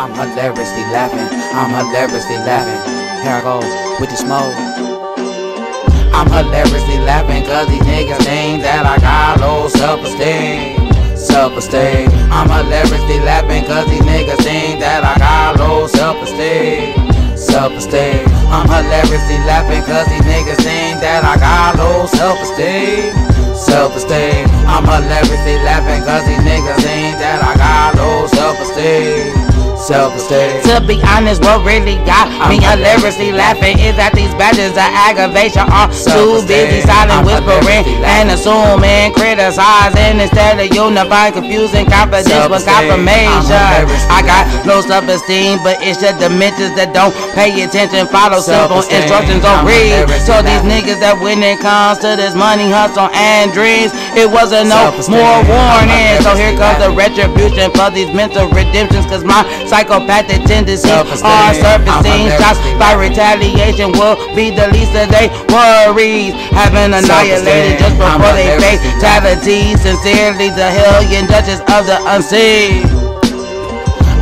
I'm hilariously laughing. I'm hilariously laughing. Here I go with the smoke. I'm hilariously laughing cause these niggas think that I got low self-esteem. Self-esteem. I'm hilariously laughing cause these niggas think that I got low self-esteem. Self-esteem. I'm hilariously laughing cause these niggas think that I got low self-esteem. Self-esteem. I'm hilariously laughing cause these niggas think that I got low self-esteem self-esteem. To be honest, what really got me hilariously laughing is that these badges of aggravation are too busy silent whispering and assuming, criticizing instead of unifying, confusing confidence with confirmation. I got no self-esteem, but it's just the mentors that don't pay attention, follow simple instructions on read. So these niggas that when it comes to this money, hustle, and dreams, it wasn't no more warning. So here comes the retribution for these mental redemptions, cause my psychopathic tendencies are surfacing. Shots by retaliation will be the least of their worries. Having annihilated just before they face fatality. Sincerely, the hellion judges of the unseen.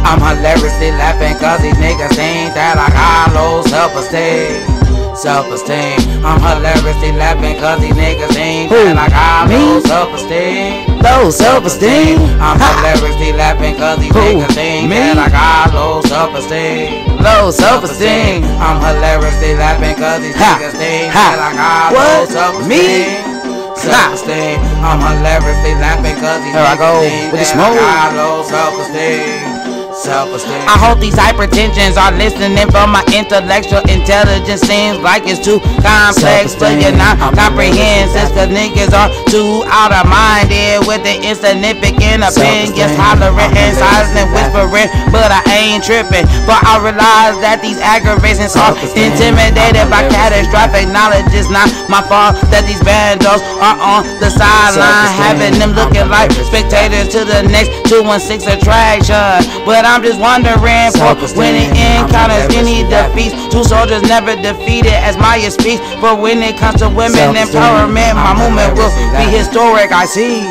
I'm hilariously laughing cause these niggas think that I got low self-esteem self-esteem. I'm hilariously laughing cause these niggas ain't that I got low self-esteem. Low self-esteem. I'm hilariously laughing cause these Who? niggas think Me? that I got low self-esteem. Low self-esteem. I'm hilariously laughing cause these ha. niggas think ha. that I got what? low self-esteem. Me? Self-esteem. I'm hilariously laughing cause these Here niggas I go with the smoke. I got low self-esteem. I hope these hypertensions are listening for my intellectual intelligence. Seems like it's too complex for you not comprehensive. Cause niggas are too out of mind here with the insignificant opinions. Hollering and and whispering, but I ain't tripping. But I realize that these aggravations are intimidated by catastrophic knowledge. It's not my fault that these bandos are on the sideline, having them looking like spectators to the next 216 attraction. But I'm just wondering for when it encounters any defeats. Two soldiers never defeated as Maya speaks. But when it comes to women empowerment, my movement will be historic. I see.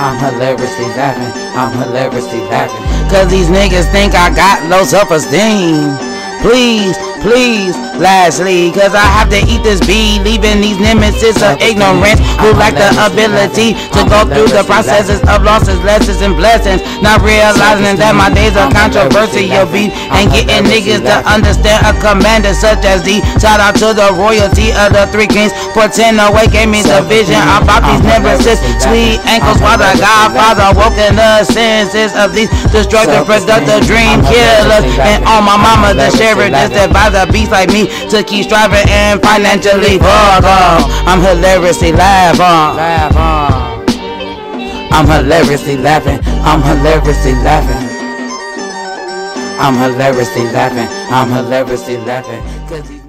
I'm hilariously laughing. I'm hilariously laughing. Cause these niggas think I got low self esteem. Please please. Lastly, cause I have to eat this beat, leaving these nemesis of ignorance who lack the ability to go through the processes of losses, lessons, and blessings. Not realizing that my days of controversy will be and getting niggas to understand a commander such as thee. Shout out to the royalty of the three kings. Pretend away gave me the vision about these nemesis. Sweet ankles while the Godfather woke in the senses of these destructive, productive dream killers. And on my mama, the sheriff just advised other beasts like me to keep striving and financially fuck off. I'm hilariously laughing. I'm hilariously laughing. I'm hilariously laughing. I'm hilariously laughing. I'm hilariously laughing.